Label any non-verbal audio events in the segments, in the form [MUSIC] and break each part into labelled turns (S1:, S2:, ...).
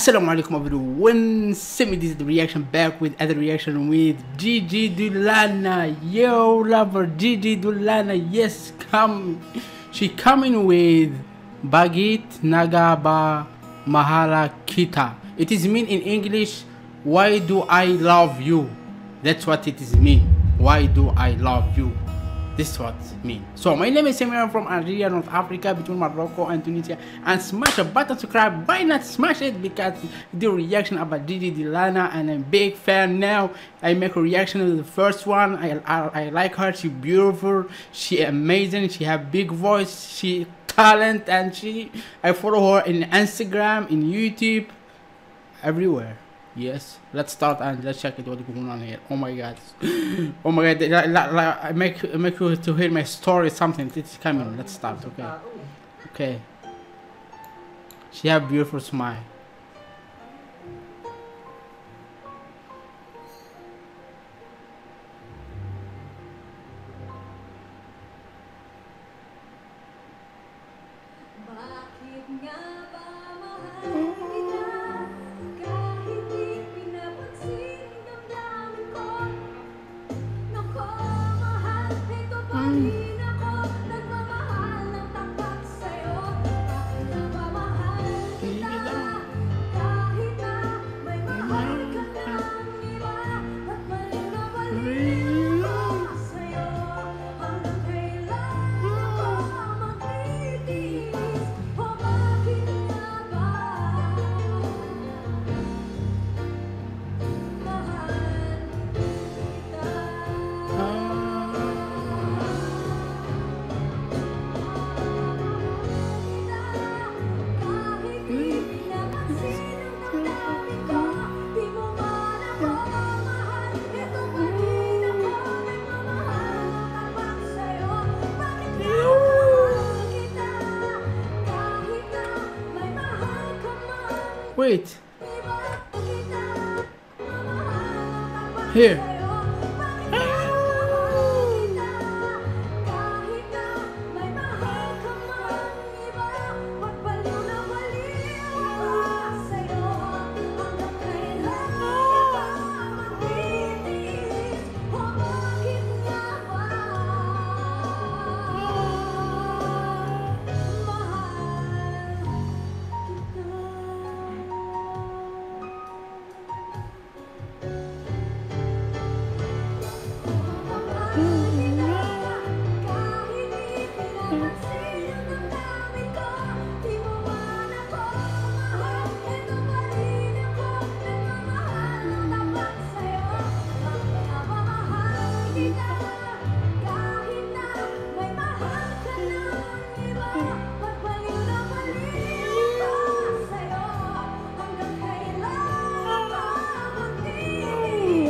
S1: Assalamu alaikum everyone. Me this reaction back with other reaction with Gigi De Lana. Yo, lover Gigi De Lana. Yes, come. She coming with Bagit Nagaba Mahala Kita. It is mean in English. Why do I love you? That's what it is mean. Why do I love you? This is what mean. So my name is Samir from Algeria, North Africa, between Morocco and Tunisia. And smash the button subscribe. Why not smash it? Because the reaction about Gigi De Lana and I'm a big fan now. I make a reaction to the first one. I, I, I like her. She beautiful. She amazing. She have big voice. She talent and she I follow her in Instagram, in YouTube, everywhere. Yes, let's start and let's check it what is going on here. Oh my god, [GASPS] oh my god, la, la, la, I make make you to hear my story. Something it's coming. Let's start. Okay, okay. She have beautiful smile. Wait, Here.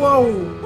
S2: ao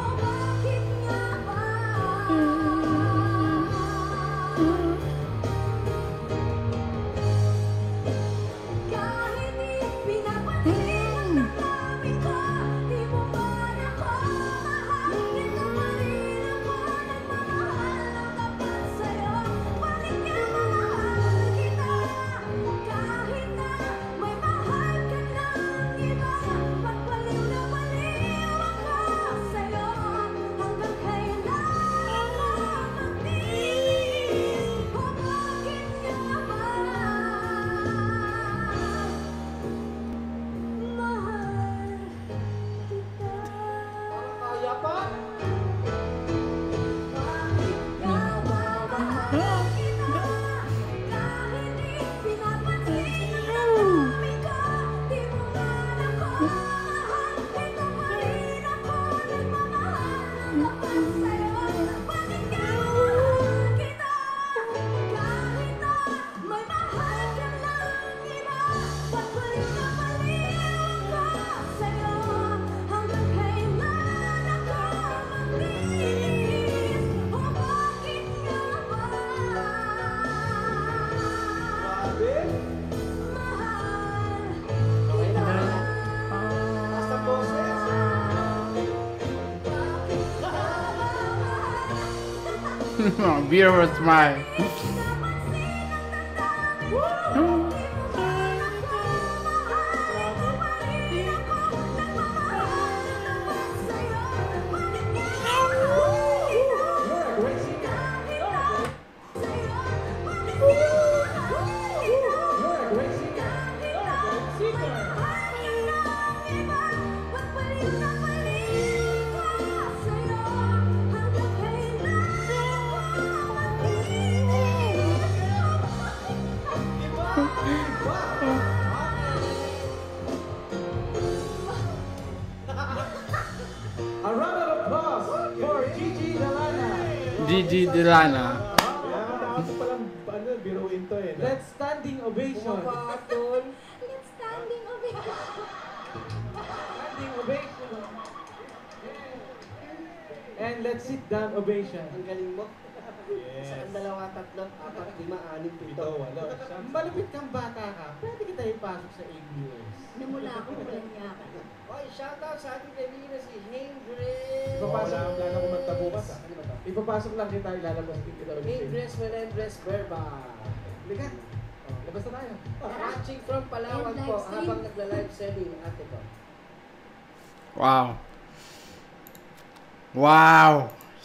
S2: mahal? [LAUGHS]
S1: beautiful smile. Delana.
S3: Ano, to eh.
S4: Let's standing ovation.
S2: Let's standing ovation.
S4: Standing ovation. And let's sit down ovation.
S5: Ang galing mo.
S3: Yes.
S5: Saan dalawa, tatlo, apat, lima, anim,
S3: Ito,
S5: pito.
S3: wala.
S4: Malapit kang bata ka, pwede kita ipasok sa ABS.
S2: Namula ako, walang niya ka.
S5: Oy, shoutout sa ating kaibigan na si Hendrix.
S3: Ito, wala ang plano kumanta bukas.
S5: Ano ba to?
S4: Ipapasok lang kita, ilalabas din kita ulit.
S5: Hendrix Melendres Verba.
S4: Halika. Oh, labas na tayo.
S5: Watching from Palawan po habang nagla-live selling ate ko.
S1: Wow. Wow.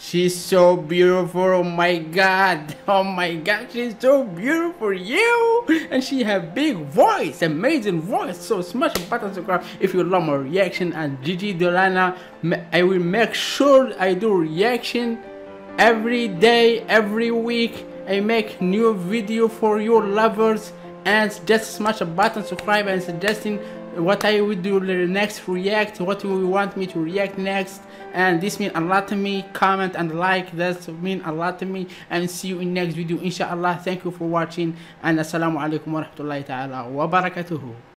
S1: She's so beautiful. Oh my god. [LAUGHS] Oh my god. She's so beautiful. You. And she have big voice. Amazing voice. So smash the button subscribe if you love my reaction. And Gigi De Lana. I will make sure I do reaction every day, every week. I make new video for your lovers. And just smash the button subscribe and suggesting what I will do next react, what you want me to react next, and this mean a lot to me. Comment and like, that mean a lot to me. And see you in next video, inshallah. Thank you for watching, and assalamu alaikum wa rahmatullahi ta'ala wa barakatuhu.